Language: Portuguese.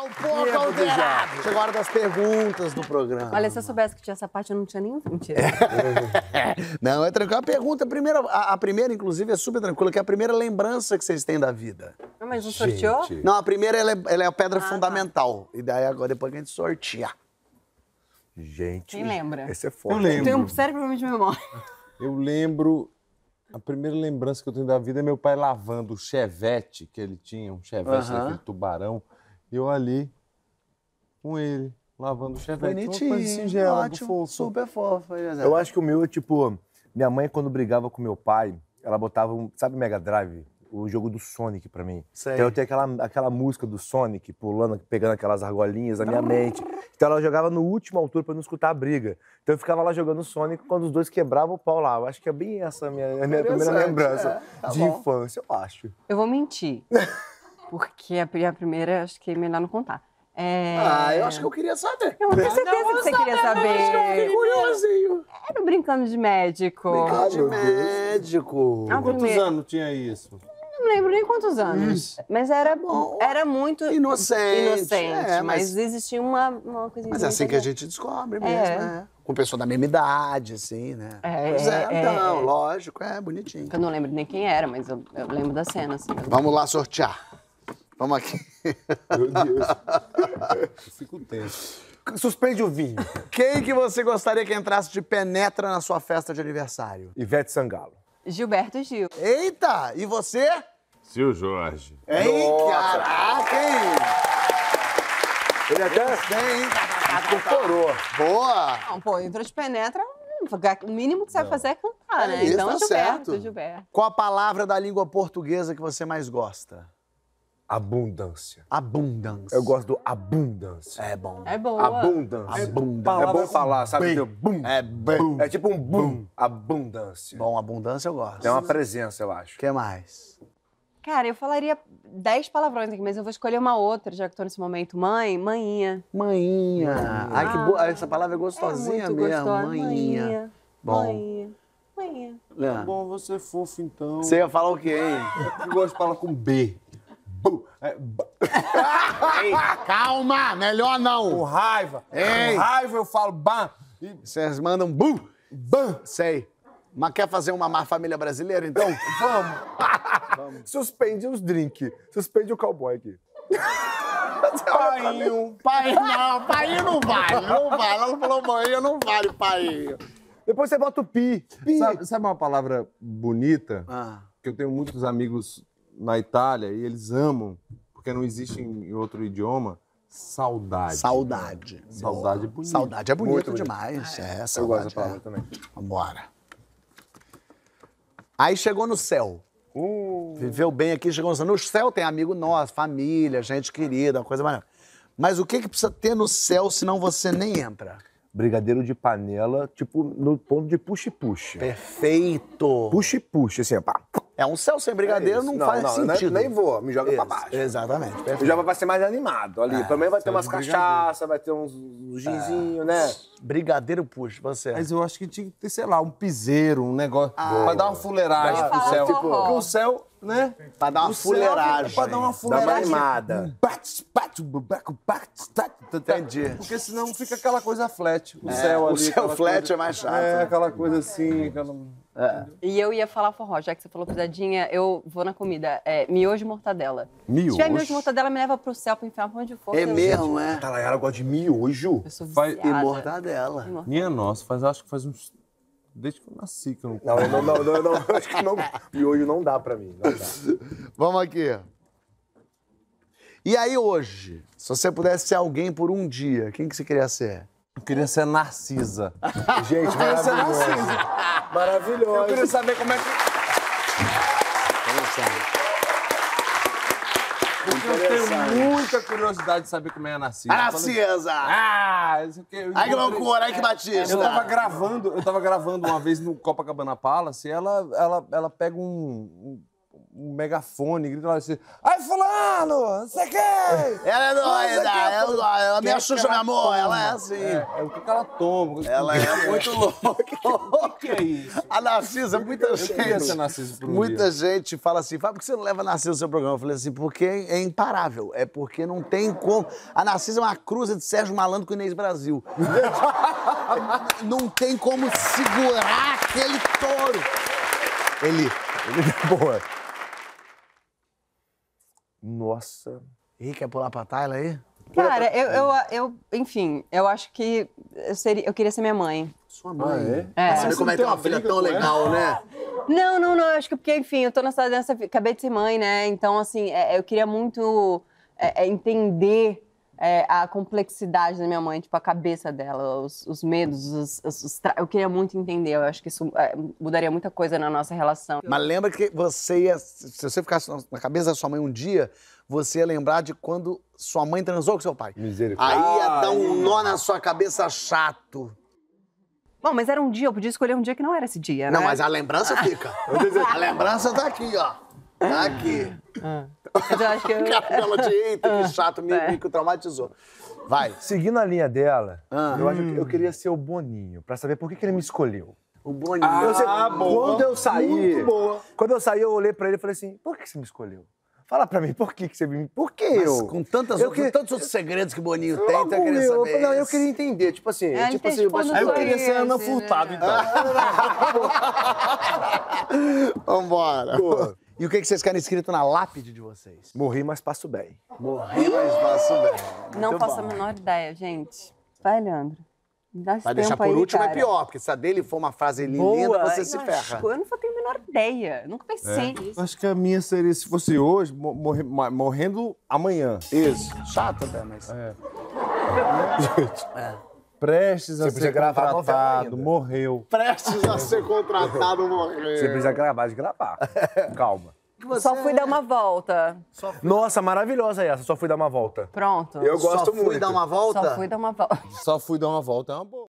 o pouco alterado. Chegou a hora das perguntas do programa. Olha, se eu soubesse que tinha essa parte, eu não tinha nem. Mentira. Não, é tranquilo. A pergunta, a primeira, a, a primeira, inclusive, é super tranquila, que é a primeira lembrança que vocês têm da vida. Ah, Mas não sorteou? Gente. Não, a primeira ela é, ela é a pedra Ah, tá. fundamental. E daí agora depois que a gente sortear. Gente. Quem lembra? Esse é forte. Eu Eu lembro. tenho um sério problema de memória. Eu lembro. A primeira lembrança que eu tenho da vida é meu pai lavando o chevette que ele tinha, um chevette Aham. daquele tubarão. E eu ali com ele, lavando o chevette. Uma coisa Bonitinho, singela, ótimo, fofo. super fofo. Eu acho que o meu é tipo. Minha mãe, quando brigava com meu pai, ela botava um. Sabe Mega Drive? O jogo do Sonic pra mim. Sei. Então eu tenho aquela, aquela música do Sonic pulando, pegando aquelas argolinhas na minha mente. Então ela jogava no último altura pra não escutar a briga. Então eu ficava lá jogando Sonic quando os dois quebravam o pau lá. Eu acho que é bem essa a minha, a minha primeira lembrança é, tá de bom. infância, eu acho. Eu vou mentir. Porque a pri- a primeira, acho que é melhor não contar. É... Ah, eu acho que eu queria saber. Eu tenho certeza que você queria saber. Curiosinho. Era brincando de médico. Brincar de médico. Ah, Quantos primeiro- anos tinha isso? Não lembro nem quantos anos. Mas era, bom. era muito Inocente, inocente, é, mas... mas- existia uma, uma coisinha. Mas é assim que a gente descobre mesmo, É. né? Com pessoa da mesma idade, assim, né? É, pois é, é, então, é. lógico, é bonitinho. Eu não lembro nem quem era, mas eu, eu lembro da cena, assim. Vamos lá sortear. Vamos aqui. Meu Deus. Eu fico tenso. Suspende o vinho. Quem que você gostaria que entrasse de penetra na sua festa de aniversário? Ivete Sangalo. Gilberto Gil. Eita! E você? Seu Jorge. Hein? Caraca, hein? Ele até Tem, hein? incorporou. Boa! Não, pô, entrou de penetra, o mínimo que você vai fazer é cantar, É né? isso, então, tá Gilberto, certo. Gilberto. Qual a palavra da língua portuguesa que você mais gosta? Abundância. Abundância. Eu gosto do abundância. É bom. É boa. Abundância. Abundância. É bom falar, sabe? Tipo, bum. É bom. É tipo um boom. Abundância. Bom, abundância eu gosto. É uma presença, eu acho. O que mais? Cara, eu falaria dez palavrões aqui, mas eu vou escolher uma outra, já que tô nesse momento. Mãe, manhinha. Manhinha. Ai, que boa. Essa palavra é É gostosinha muito mesmo. gostosa. Manhinha. Bom. Manhinha. Manhinha. Leandro, Bom, você é fofo, então. Você ia falar o quê, hein? Eu gosto de falar com B. É, Calma, melhor com não. raiva. Ei. Com raiva eu falo ban. E Vocês mandam bum, bam, sei. Mas quer fazer uma má família brasileira, então? Vamos. Suspende os drinks. Suspende o cowboy aqui. painho. Pai, não, pai não vale, não vale. Ela falou mãe, não vale pai. Depois você bota o pi. Pi. Sabe, sabe uma palavra bonita? Ah, Que eu tenho muitos amigos na Itália e eles amam, porque não existe em outro idioma, saudade. saudade. Saudade é bonito. Saudade é bonito Muito bonito. demais. É, Eu saudade. gosto dessa palavra é. também. Vambora. Aí chegou no céu. Uh, Viveu bem aqui, chegou no céu. No céu tem amigo nosso, família, gente querida, uma coisa mais. Mas o que, que precisa ter no céu, senão você nem entra? brigadeiro de panela, tipo, no ponto de puxa-puxa. Perfeito. Puxa-puxa, assim, ó, pá. É um céu sem brigadeiro, É não, isso. faz não, sentido. Nem, nem vou, me joga pra Isso, baixo. Exatamente. O Perfeito. Java vai ser mais animado ali. Pelo menos vai ter umas de brigadeiro. cachaça, vai ter uns, uns ginzinhos, né? Brigadeiro puxa, você. Mas eu acho que tinha que ter, sei lá, um piseiro, um negócio. pra dar uma fuleiragem pro céu. forró. Porque o céu, né? Pra dar uma o céu fuleiragem. É pra dar uma Dá uma fuleiragem. animada. Bate, bate, bate, bate, bate. Entendi. Porque senão fica aquela coisa flat. O céu ali. o céu flat coisa- é mais chato, É, né? aquela coisa assim. Aquela... E eu ia falar forró, já que você falou pisadinha, eu vou na comida. É miojo e mortadela. Miojo? Se tiver miojo e mortadela, me leva pro céu, pro inferno, pra onde for. É mesmo, é? Talayara gosta de miojo. Eu sou Vai- viciada. E mortadela. Minha nossa, faz, acho que faz uns. Desde que eu nasci que eu não Não, não, não, não, não, acho que não. Miojo não dá pra mim. Não dá. Vamos aqui. E aí hoje, se você pudesse ser alguém por um dia, quem que você queria ser? Eu queria ser Narcisa. Gente, maravilhoso. Eu Maravilhoso. queria saber como é que. Eu tenho muita curiosidade de saber como é a Narcisa. A Narcisa! Ah, isso aqui. eu Ai que loucura, ai que batista! Eu tava gravando, eu tava gravando uma vez no Copacabana Palace e ela, ela, ela pega um, um, megafone grita lá assim: Ai, fulano, não sei quem! Ela é doida, que ela, ela ela me que é assusta, que meu amor. Ela é assim. É, é o que que ela toma. Ela é muito louca. O que é isso? A Narcisa, muita gente. Narciso por um Muita dia. gente fala assim, Fábio, por que você não leva a Narcisa no seu programa? Eu falei assim, porque é imparável. É porque não tem como. A Narcisa é uma cruza de Sérgio Malandro com Inês Brasil. não tem como segurar aquele touro. Eli. Boa. Nossa. Ih, quer pular pra Tayla aí? Cara, eu, eu, eu, enfim, eu acho que eu, seria, eu queria ser minha mãe. Sua mãe. Ah, é? É. Você vê como é que tem tem uma filha tão legal, né? Não, não, não. Acho que porque, enfim, eu tô nessa, nessa acabei de ser mãe, né? Então, assim, é, eu queria muito é, é, entender é, a complexidade da minha mãe, tipo, a cabeça dela, os, os medos, os, os- os tra- eu queria muito entender. Eu acho que isso é, mudaria muita coisa na nossa relação. Mas lembra que você ia. Se você ficasse na cabeça da sua mãe um dia, você ia lembrar de quando sua mãe transou com seu pai. Misericórdia. Aí ia dar um nó na sua cabeça chato. Bom, mas era um dia, eu podia escolher um dia que não era esse dia, né? Não, mas a lembrança fica. A lembrança tá aqui, ó. Tá aqui. Mas eu acho que eu... Cabelo de eita, que chato, me, É. me traumatizou. Vai. Seguindo a linha dela, Ah. eu acho que eu queria ser o Boninho, pra saber por que, que ele me escolheu. O Boninho. Eu sei- Ah, boa. Quando eu saí, Muito boa. quando eu saí, eu olhei pra ele e falei assim: por que você me escolheu? Fala pra mim, por que, que você me. Por que Mas eu? com, tantas, eu queria- tantos outros segredos que o Boninho Eu tem, querer eu, saber Não, eu queria entender, tipo assim, É, tipo assim, eu Só queria ser Ana né? Furtado, então. Vambora. Pô. E o que, que vocês querem escrito na lápide de vocês? morri, mas passo bem. Morri, mas faço bem. Não Muito faço bom. a menor ideia, gente. Vai, Leandro. Dá Vai tempo deixar por aí, último é cara. pior, porque se a dele for uma frase linda, você se ferra. acho- Eu não tenho a menor ideia. Nunca pensei Eu nisso. Acho que a minha seria, se fosse hoje, mo- morre- morrendo amanhã. Isso. Chato até, mas. Prestes a Você ser gravar a novela contratado, morreu. Prestes a ser contratado morrer. Você precisa gravar de gravar. Calma. Só fui dar uma volta. Nossa, maravilhosa essa, só fui dar uma volta. Pronto. Eu Só gosto fui muito. dar uma volta? Só fui dar uma volta. Só fui dar uma volta, é uma boa.